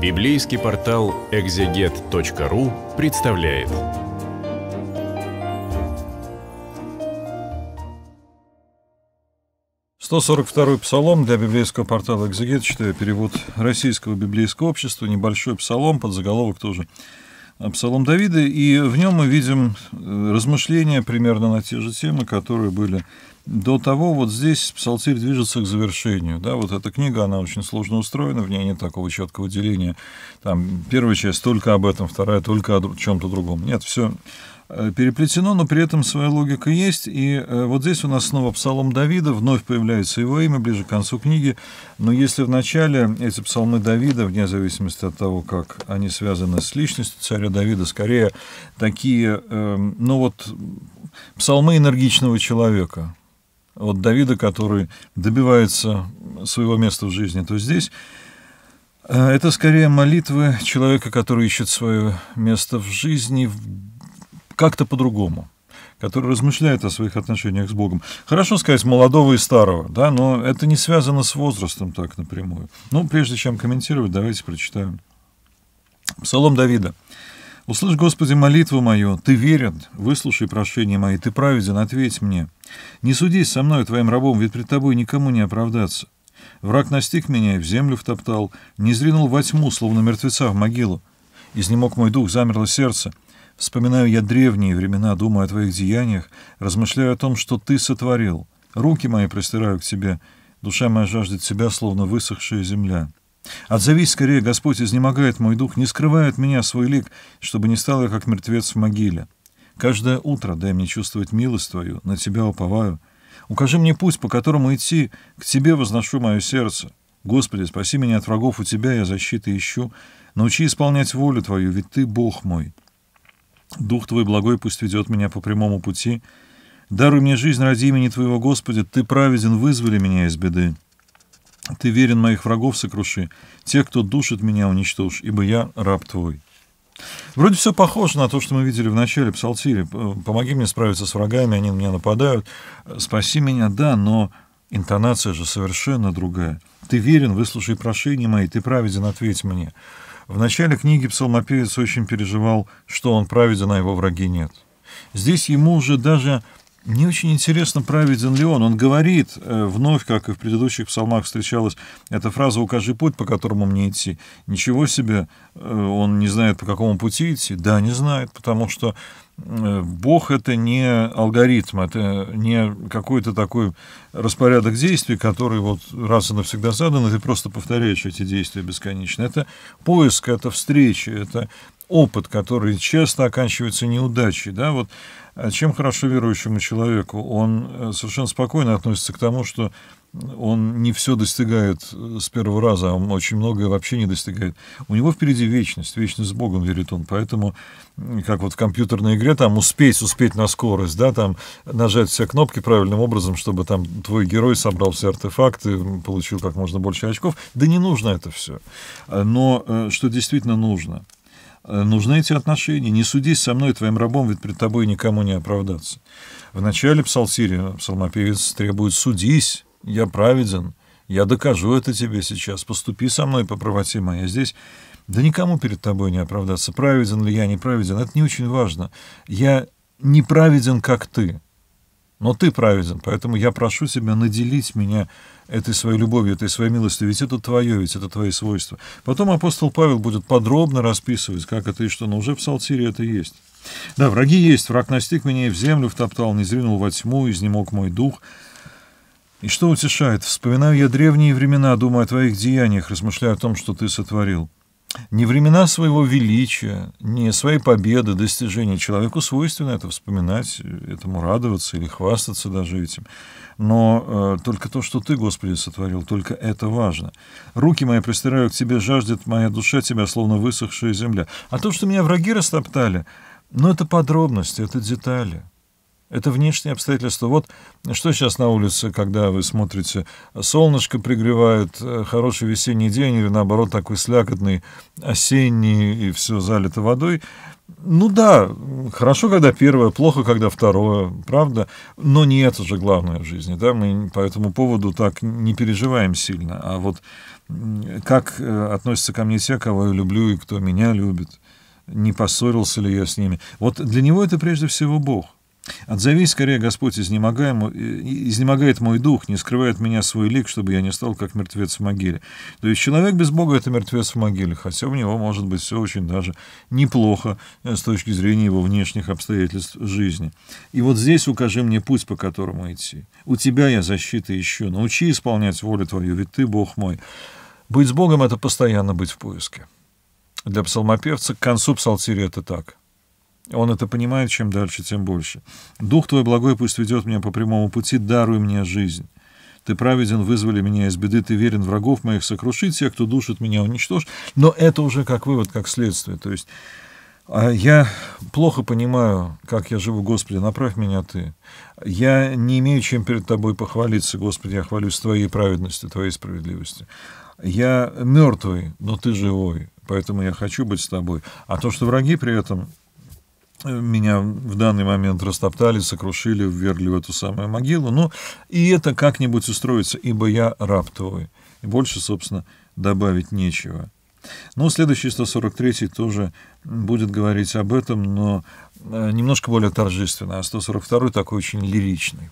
Библейский портал экзегет.ру представляет. Сто сорок второй псалом для библейского портала «Экзегет», читаю перевод Российского библейского общества, небольшой псалом, под заголовок тоже псалом Давида, и в нем мы видим э, размышления примерно на те же темы, которые были до того. Вот здесь псалтирь движется к завершению. Да, вот эта книга, она очень сложно устроена, в ней нет такого четкого деления. Там первая часть только об этом, вторая только о чем-то другом. Нет, все переплетено, но при этом своя логика есть. И э, вот здесь у нас снова псалом Давида, вновь появляется его имя ближе к концу книги. Но если в начале эти псалмы Давида, вне зависимости от того, как они связаны с личностью царя Давида, скорее такие, эм, ну вот, псалмы энергичного человека, от Давида, который добивается своего места в жизни, то здесь э, это скорее молитвы человека, который ищет свое место в жизни как-то по-другому который размышляет о своих отношениях с Богом. Хорошо сказать молодого и старого, да, но это не связано с возрастом так напрямую. Ну, прежде чем комментировать, давайте прочитаем. Псалом Давида. «Услышь, Господи, молитву мою, Ты верен, выслушай прошение мои, Ты праведен, ответь мне. Не судись со мной, Твоим рабом, ведь пред Тобой никому не оправдаться. Враг настиг меня и в землю втоптал, не зринул во тьму, словно мертвеца в могилу. Изнемог мой дух, замерло сердце. Вспоминаю я древние времена, думаю о Твоих деяниях, размышляю о том, что Ты сотворил. Руки мои простираю к Тебе, душа моя жаждет Тебя, словно высохшая земля». Отзовись скорее, Господь, изнемогает мой дух, не скрывает меня свой лик, чтобы не стал я, как мертвец в могиле. Каждое утро дай мне чувствовать милость Твою, на Тебя уповаю. Укажи мне путь, по которому идти, к Тебе возношу мое сердце. Господи, спаси меня от врагов, у Тебя я защиты ищу. Научи исполнять волю Твою, ведь Ты Бог мой. Дух Твой благой пусть ведет меня по прямому пути. Даруй мне жизнь ради имени Твоего, Господи, Ты праведен, вызвали меня из беды. Ты верен моих врагов сокруши, тех, кто душит меня, уничтожь, ибо я раб твой». Вроде все похоже на то, что мы видели в начале псалтири. «Помоги мне справиться с врагами, они на меня нападают. Спаси меня, да, но интонация же совершенно другая. Ты верен, выслушай прошения мои, ты праведен, ответь мне». В начале книги псалмопевец очень переживал, что он праведен, а его враги нет. Здесь ему уже даже не очень интересно, праведен ли он. Он говорит, э, вновь, как и в предыдущих псалмах встречалась эта фраза «Укажи путь, по которому мне идти». Ничего себе, э, он не знает, по какому пути идти. Да, не знает, потому что э, Бог — это не алгоритм, это не какой-то такой распорядок действий, который вот раз и навсегда задан, и ты просто повторяешь эти действия бесконечно. Это поиск, это встреча, это опыт, который часто оканчивается неудачей. Да? Вот а чем хорошо верующему человеку? Он э, совершенно спокойно относится к тому, что он не все достигает э, с первого раза, а он очень многое вообще не достигает. У него впереди вечность, вечность с Богом верит он. Поэтому, как вот в компьютерной игре, там успеть, успеть на скорость, да, там нажать все кнопки правильным образом, чтобы там твой герой собрал все артефакты, получил как можно больше очков. Да не нужно это все. Но э, что действительно нужно – нужны эти отношения. Не судись со мной, твоим рабом, ведь пред тобой никому не оправдаться. В начале псалтиря псалмопевец требует «судись, я праведен, я докажу это тебе сейчас, поступи со мной по правоте моей». Здесь да никому перед тобой не оправдаться. Праведен ли я, не праведен, это не очень важно. Я не праведен, как ты но ты праведен, поэтому я прошу тебя наделить меня этой своей любовью, этой своей милостью, ведь это твое, ведь это твои свойства. Потом апостол Павел будет подробно расписывать, как это и что, но уже в Псалтире это есть. Да, враги есть, враг настиг меня и в землю втоптал, не зринул во тьму, изнемог мой дух. И что утешает? Вспоминаю я древние времена, думаю о твоих деяниях, размышляю о том, что ты сотворил. Не времена своего величия, не своей победы, достижения. Человеку свойственно это вспоминать, этому радоваться или хвастаться даже этим. Но э, только то, что Ты, Господи, сотворил, только это важно. Руки мои пристираю к Тебе, жаждет моя душа Тебя, словно высохшая земля. А то, что меня враги растоптали, ну, это подробности, это детали. Это внешние обстоятельства. Вот что сейчас на улице, когда вы смотрите, солнышко пригревает, э, хороший весенний день или наоборот такой слякотный осенний и все залито водой. Ну да, хорошо, когда первое, плохо, когда второе, правда, но не это же главное в жизни, да, мы по этому поводу так не переживаем сильно, а вот как э, относятся ко мне те, кого я люблю и кто меня любит, не поссорился ли я с ними. Вот для него это прежде всего Бог. Отзовись скорее, Господь, изнемогаем, изнемогает мой дух, не скрывает меня свой лик, чтобы я не стал как мертвец в могиле. То есть человек без Бога — это мертвец в могиле, хотя у него может быть все очень даже неплохо э, с точки зрения его внешних обстоятельств жизни. И вот здесь укажи мне путь, по которому идти. У тебя я защита ищу. Научи исполнять волю твою, ведь ты Бог мой. Быть с Богом — это постоянно быть в поиске. Для псалмопевца к концу псалтири это так. Он это понимает, чем дальше, тем больше. «Дух твой благой пусть ведет меня по прямому пути, даруй мне жизнь. Ты праведен, вызвали меня из беды, ты верен врагов моих, сокрушить тех, кто душит меня, уничтожь». Но это уже как вывод, как следствие. То есть а я плохо понимаю, как я живу, Господи, направь меня Ты. Я не имею чем перед Тобой похвалиться, Господи, я хвалюсь Твоей праведностью, Твоей справедливостью. Я мертвый, но Ты живой, поэтому я хочу быть с Тобой. А то, что враги при этом меня в данный момент растоптали, сокрушили, ввергли в эту самую могилу. Ну, и это как-нибудь устроится, ибо я раб твой. И больше, собственно, добавить нечего. Ну, следующий 143-й тоже будет говорить об этом, но э, немножко более торжественно, а 142-й такой очень лиричный.